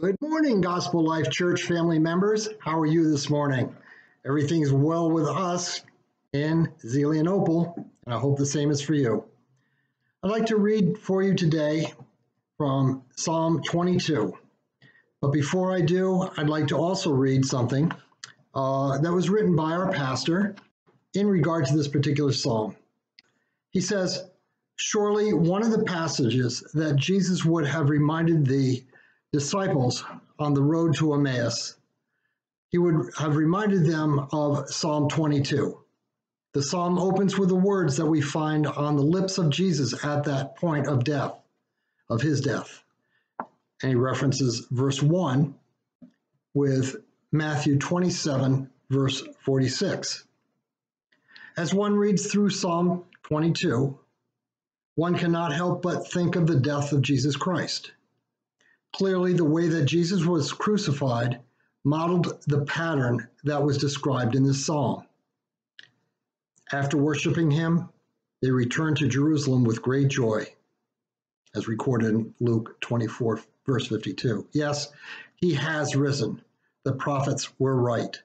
Good morning, Gospel Life Church family members. How are you this morning? Everything's well with us in Zelienople, and I hope the same is for you. I'd like to read for you today from Psalm 22. But before I do, I'd like to also read something uh, that was written by our pastor in regard to this particular psalm. He says, Surely one of the passages that Jesus would have reminded the disciples on the road to Emmaus, he would have reminded them of Psalm 22. The psalm opens with the words that we find on the lips of Jesus at that point of death, of his death. And he references verse 1 with Matthew 27, verse 46. As one reads through Psalm 22, one cannot help but think of the death of Jesus Christ. Clearly, the way that Jesus was crucified modeled the pattern that was described in this psalm. After worshiping him, they returned to Jerusalem with great joy, as recorded in Luke 24, verse 52. Yes, he has risen. The prophets were right.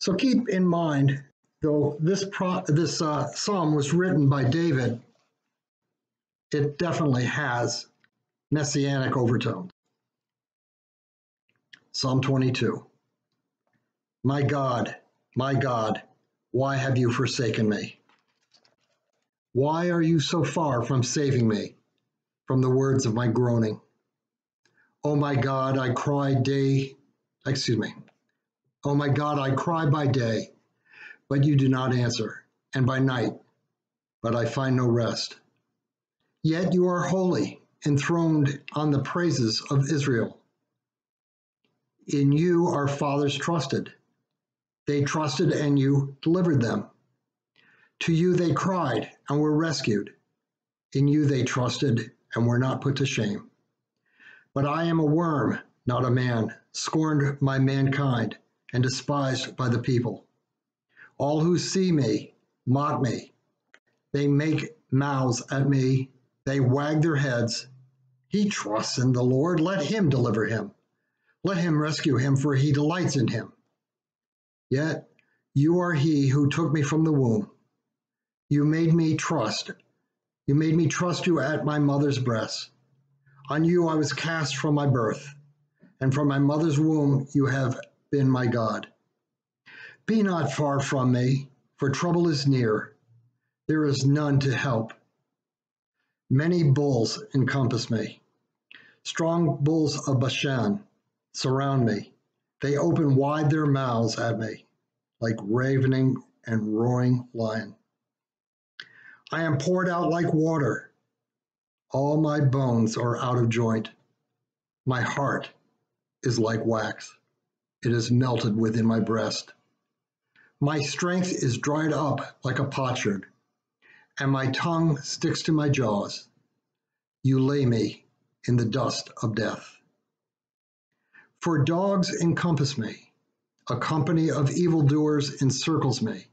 So keep in mind, though this pro- this uh, psalm was written by David, it definitely has messianic overtones. Psalm 22 My God, my God, why have you forsaken me? Why are you so far from saving me from the words of my groaning? Oh my God, I cry day, excuse me. Oh my God, I cry by day, but you do not answer, and by night, but I find no rest. Yet you are holy enthroned on the praises of Israel. In you our fathers trusted. They trusted and you delivered them. To you they cried and were rescued. In you they trusted and were not put to shame. But I am a worm, not a man, scorned by mankind and despised by the people. All who see me mock me. They make mouths at me. They wag their heads. He trusts in the Lord. Let him deliver him. Let him rescue him, for he delights in him. Yet you are he who took me from the womb. You made me trust. You made me trust you at my mother's breast. On you I was cast from my birth, and from my mother's womb you have been my God. Be not far from me, for trouble is near. There is none to help. Many bulls encompass me. Strong bulls of Bashan surround me. They open wide their mouths at me, like ravening and roaring lion. I am poured out like water. All my bones are out of joint. My heart is like wax. It is melted within my breast. My strength is dried up like a potsherd, and my tongue sticks to my jaws. You lay me in the dust of death. For dogs encompass me, a company of evildoers encircles me.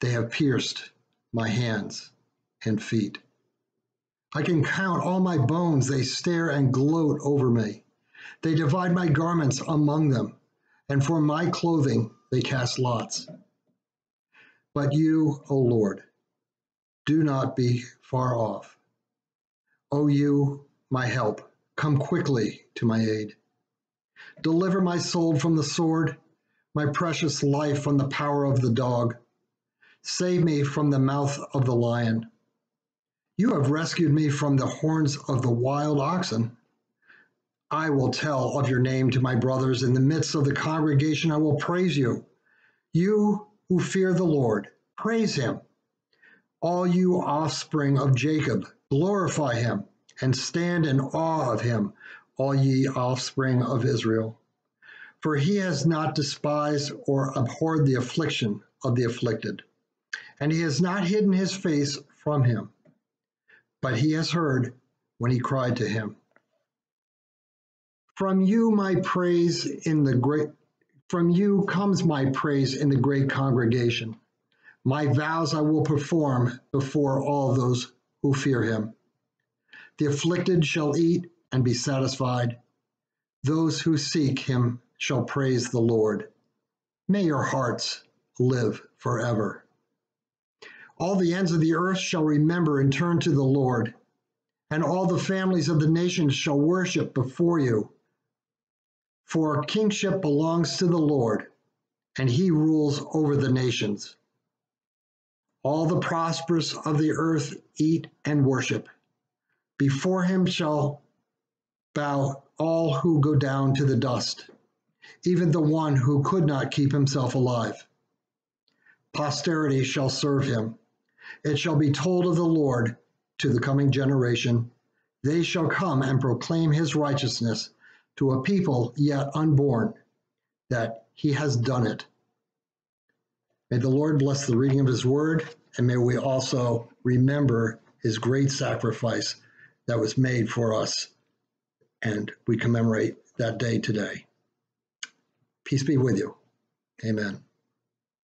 They have pierced my hands and feet. I can count all my bones, they stare and gloat over me. They divide my garments among them, and for my clothing they cast lots. But you, O Lord, do not be far off. O you, my help, come quickly to my aid. Deliver my soul from the sword, my precious life from the power of the dog. Save me from the mouth of the lion. You have rescued me from the horns of the wild oxen. I will tell of your name to my brothers. In the midst of the congregation, I will praise you. You who fear the Lord, praise him. All you offspring of Jacob, Glorify him and stand in awe of him, all ye offspring of Israel. For he has not despised or abhorred the affliction of the afflicted, and he has not hidden his face from him, but he has heard when he cried to him. From you my praise in the great from you comes my praise in the great congregation. My vows I will perform before all those who fear him. The afflicted shall eat and be satisfied. Those who seek him shall praise the Lord. May your hearts live forever. All the ends of the earth shall remember and turn to the Lord, and all the families of the nations shall worship before you. For kingship belongs to the Lord, and he rules over the nations. All the prosperous of the earth eat and worship. Before him shall bow all who go down to the dust, even the one who could not keep himself alive. Posterity shall serve him. It shall be told of the Lord to the coming generation. They shall come and proclaim his righteousness to a people yet unborn, that he has done it. May the Lord bless the reading of his word, and may we also remember his great sacrifice that was made for us and we commemorate that day today. Peace be with you. Amen.